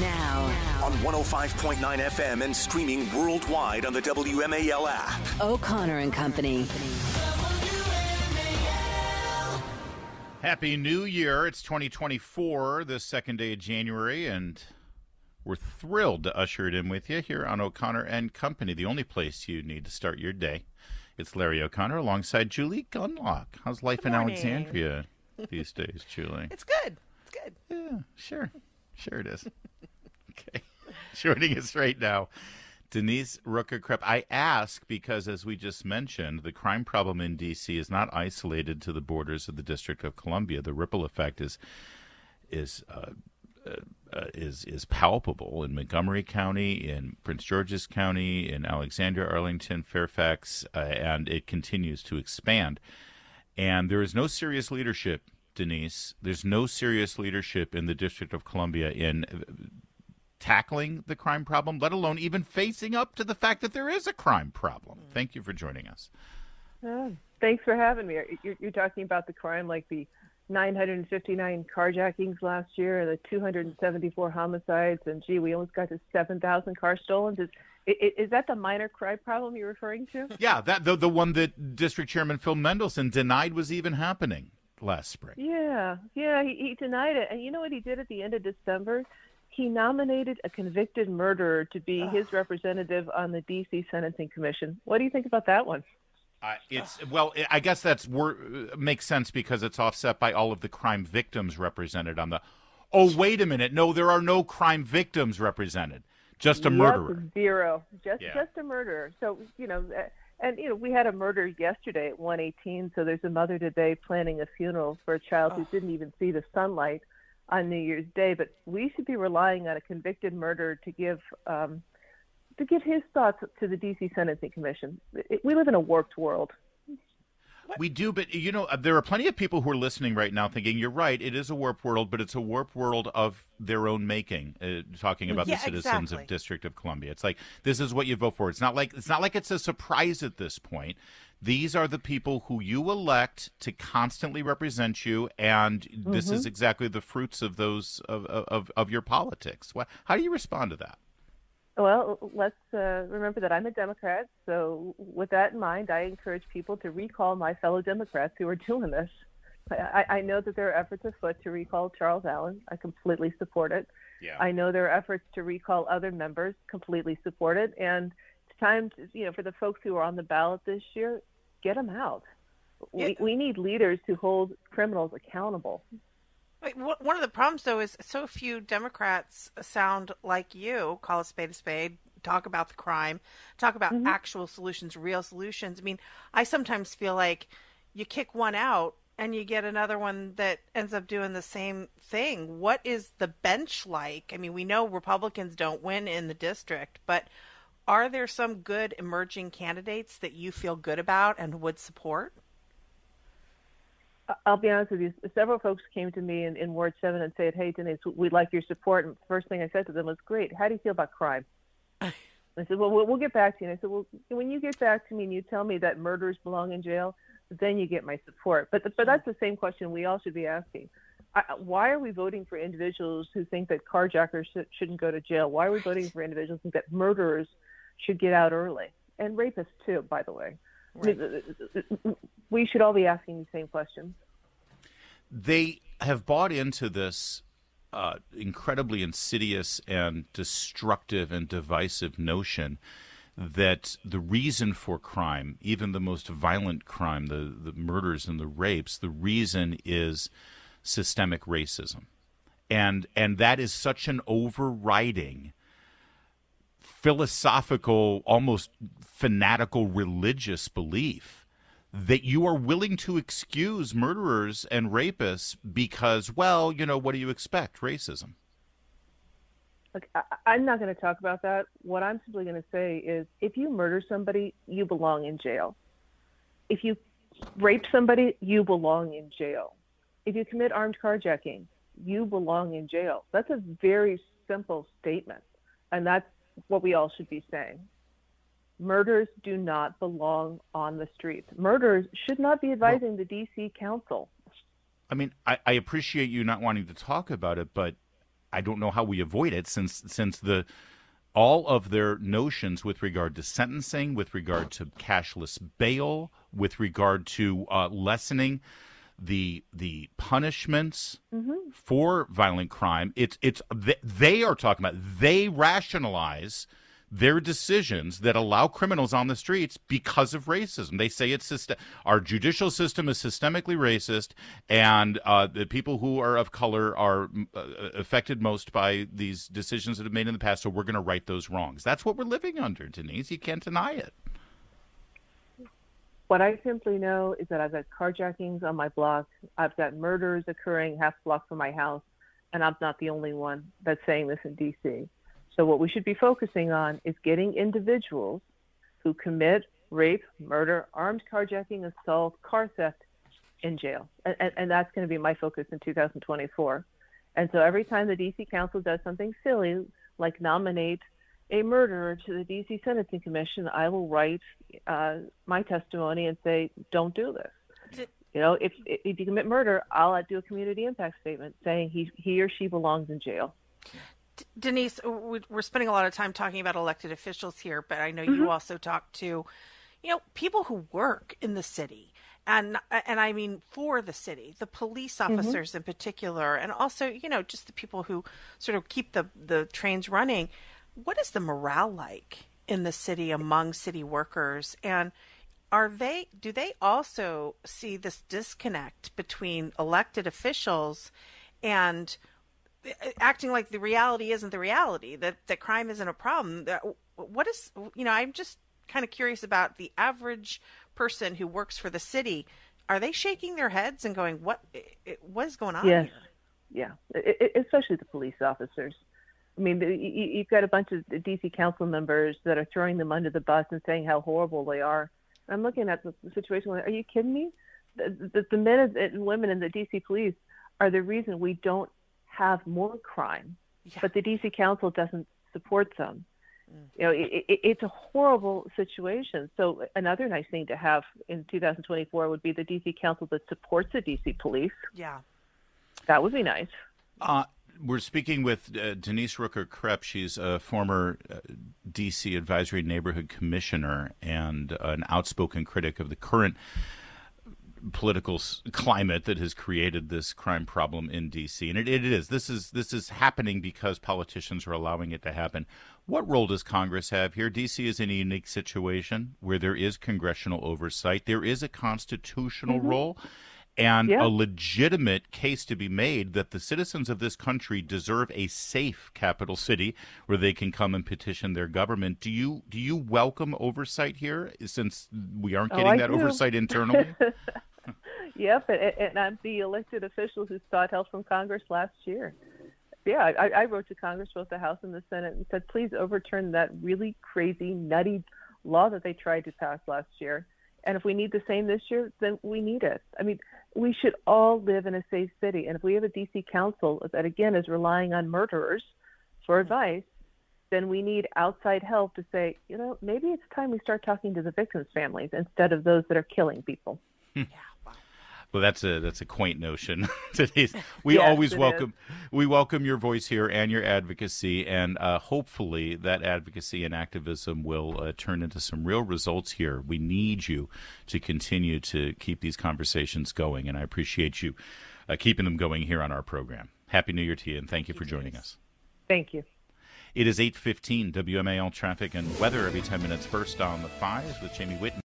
Now, on 105.9 FM and streaming worldwide on the WMAL app. O'Connor and Company. Happy New Year. It's 2024, the second day of January, and we're thrilled to usher it in with you here on O'Connor and Company, the only place you need to start your day. It's Larry O'Connor alongside Julie Gunlock. How's life Good in morning. Alexandria these days, Julie? It's good. It's good. Yeah, sure. Sure it is. Okay. Joining us right now, Denise Rucker Krepp. I ask because, as we just mentioned, the crime problem in D.C. is not isolated to the borders of the District of Columbia. The ripple effect is is uh, uh, is is palpable in Montgomery County, in Prince George's County, in Alexandria, Arlington, Fairfax, uh, and it continues to expand. And there is no serious leadership, Denise. There's no serious leadership in the District of Columbia in uh, tackling the crime problem, let alone even facing up to the fact that there is a crime problem. Mm. Thank you for joining us. Oh, thanks for having me. You're, you're talking about the crime like the 959 carjackings last year and the 274 homicides, and gee, we almost got to 7,000 cars stolen. Is, is, is that the minor crime problem you're referring to? Yeah, that the the one that District Chairman Phil Mendelson denied was even happening last spring. Yeah, yeah, he, he denied it. And you know what he did at the end of December? He nominated a convicted murderer to be his representative on the D.C. Sentencing Commission. What do you think about that one? Uh, it's well, I guess that's wor- makes sense because it's offset by all of the crime victims represented on the. Oh, wait a minute! No, there are no crime victims represented. Just a Yep, murderer. Zero. Just Yeah. just a murderer. So you know, uh, and you know, we had a murder yesterday at 118. So there's a mother today planning a funeral for a child who didn't even see the sunlight on New Year's Day. But we should be relying on a convicted murderer to give um, to give his thoughts to the D.C. Sentencing Commission. We live in a warped world. We do, but you know, uh, there are plenty of people who are listening right now thinking, you're right, it is a warp world, but it's a warp world of their own making. Uh, talking about Yeah, the citizens exactly. of District of Columbia. It's like, this is what you vote for. It's not like, it's not like it's a surprise at this point. These are the people who you elect to constantly represent you, and this is exactly the fruits of those of, of, of your politics. How do you respond to that? Well, let's uh, remember that I'm a Democrat. So, with that in mind, I encourage people to recall my fellow Democrats who are doing this. I, I know that there are efforts afoot to recall Charles Allen. I completely support it. Yeah. I know there are efforts to recall other members. Completely support it. And it's time, to, you know, for the folks who are on the ballot this year, get them out. Yeah. We, we need leaders who hold criminals accountable. One of the problems, though, is so few Democrats sound like you. Call a spade a spade. Talk about the crime. Talk about mm-hmm. actual solutions, real solutions. I mean, I sometimes feel like you kick one out and you get another one that ends up doing the same thing. What is the bench like? I mean, we know Republicans don't win in the district, but are there some good emerging candidates that you feel good about and would support? I'll be honest with you. Several folks came to me in, in Ward 7 and said, Hey, Denise, we'd like your support. And the first thing I said to them was, Great. How do you feel about crime? I said, well, well, we'll get back to you. And I said, Well, when you get back to me and you tell me that murderers belong in jail, then you get my support. But, but that's the same question we all should be asking. I, why are we voting for individuals who think that carjackers sh- shouldn't go to jail? Why are we voting for individuals who think that murderers should get out early? And rapists, too, by the way. I mean, we should all be asking the same questions. they have bought into this uh, incredibly insidious and destructive and divisive notion that the reason for crime, even the most violent crime, the, the murders and the rapes, the reason is systemic racism. And and that is such an overriding philosophical, almost fanatical religious belief that you are willing to excuse murderers and rapists because, well, you know, what do you expect? Racism. I, I'm not going to talk about that. What I'm simply going to say is if you murder somebody, you belong in jail. If you rape somebody, you belong in jail. If you commit armed carjacking, you belong in jail. That's a very simple statement. And that's what we all should be saying. Murders do not belong on the streets. Murderers should not be advising the DC Council. I mean, I, I appreciate you not wanting to talk about it, but I don't know how we avoid it since since the all of their notions with regard to sentencing, with regard to cashless bail, with regard to uh, lessening the the punishments mm-hmm. for violent crime. It's it's they are talking about they rationalize their decisions that allow criminals on the streets because of racism. They say it's system- our judicial system is systemically racist, and uh, the people who are of color are uh, affected most by these decisions that have been made in the past. So we're going to right those wrongs. That's what we're living under, Denise. You can't deny it. What I simply know is that I've got carjackings on my block. I've got murders occurring half block from my house, and I'm not the only one that's saying this in D.C. So what we should be focusing on is getting individuals who commit rape, murder, armed carjacking, assault, car theft in jail. And, and, and that's going to be my focus in 2024. And so every time the DC Council does something silly, like nominate a murderer to the DC Sentencing Commission, I will write uh, my testimony and say, don't do this. You know, if if you commit murder, I'll do a community impact statement saying he he or she belongs in jail. Denise, we're spending a lot of time talking about elected officials here, but I know mm-hmm. you also talk to, you know, people who work in the city, and and I mean for the city, the police mm-hmm. officers mm-hmm. in particular, and also you know just the people who sort of keep the the trains running. What is the morale like in the city among city workers, and are they do they also see this disconnect between elected officials and acting like the reality isn't the reality that that crime isn't a problem. What is you know i'm just kind of curious about the average person who works for the city. Are they shaking their heads and going what what is going on yes. here? Yeah. It, especially the police officers. I mean you've got a bunch of dc council members that are throwing them under the bus and saying how horrible they are. I'm looking at the situation are you kidding me? The, the, the men and women in the dc police are the reason we don't have more crime, yeah. but the DC Council doesn't support them. Mm. You know, it, it, it's a horrible situation. So another nice thing to have in 2024 would be the DC Council that supports the DC Police. Yeah, that would be nice. Uh, we're speaking with uh, Denise Rucker Krepp. She's a former uh, DC Advisory Neighborhood Commissioner and an outspoken critic of the current political climate that has created this crime problem in DC, and it, it is. This is this is happening because politicians are allowing it to happen. What role does Congress have here? DC is in a unique situation where there is congressional oversight. There is a constitutional mm-hmm. role and yeah. a legitimate case to be made that the citizens of this country deserve a safe capital city where they can come and petition their government. Do you do you welcome oversight here since we aren't oh, getting oh, that do. oversight internally? yep, and, and, I'm the elected official who sought help from Congress last year. Yeah, I, I wrote to Congress, both the House and the Senate, and said, please overturn that really crazy, nutty law that they tried to pass last year. And if we need the same this year, then we need it. I mean, we should all live in a safe city. And if we have a DC council that, again, is relying on murderers for mm-hmm. advice, then we need outside help to say, you know, maybe it's time we start talking to the victims' families instead of those that are killing people. Hmm. yeah. Well, that's a that's a quaint notion. Today's we yes, always welcome is. we welcome your voice here and your advocacy, and uh, hopefully that advocacy and activism will uh, turn into some real results here. We need you to continue to keep these conversations going, and I appreciate you uh, keeping them going here on our program. Happy New Year to you, and thank you for joining us. Thank you. It is 8:15 WMAL traffic and weather every 10 minutes first on the fives with Jamie Whitten.